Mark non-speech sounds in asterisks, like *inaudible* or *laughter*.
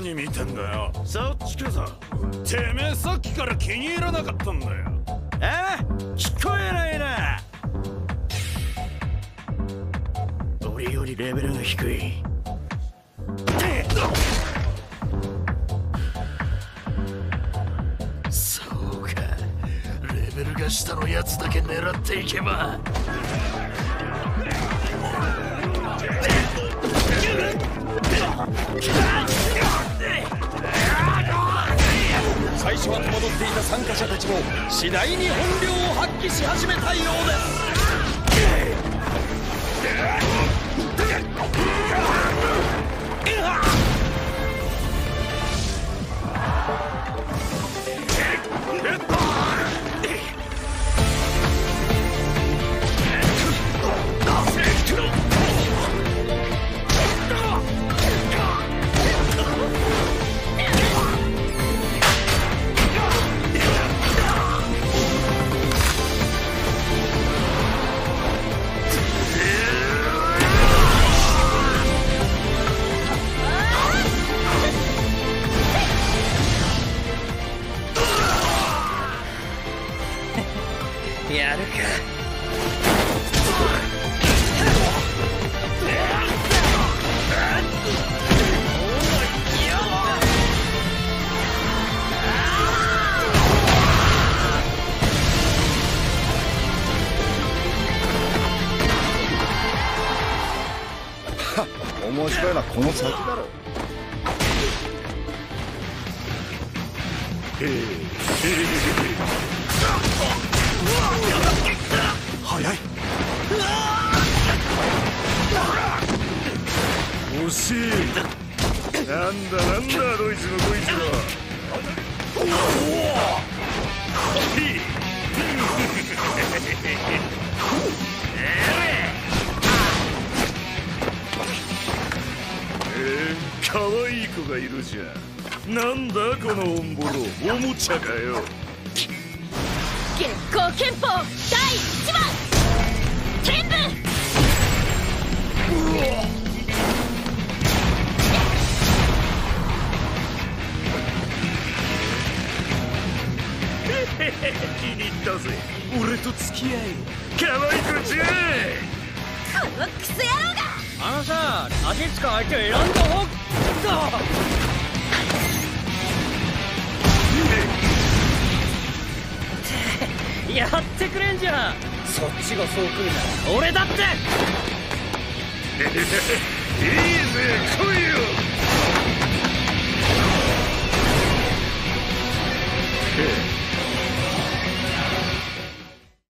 何見てんだよ。そっちこそてめえさっきから気に入らなかったんだよ。え？聞こえないな。俺よりレベルが低い。そうか。レベルが下のやつだけ狙っていけば *laughs* ていた参加者たちも次第に本領を発揮し始めたようですやるか。面白いのはこの先だろへえへえ早い。惜しい。なん。だなん。だドイツのこい。つはえー、かわい。い。子がい。るじゃんなんだこのオンボロおもちゃかよ月光憲法気に入ったぜ。俺と付き合い可愛くちゃこのクソ野郎が！あのさ足つか相手選んだ方 *laughs* やってくれんじゃん。そっちがそう来るなら俺だって。いいぜ来いよ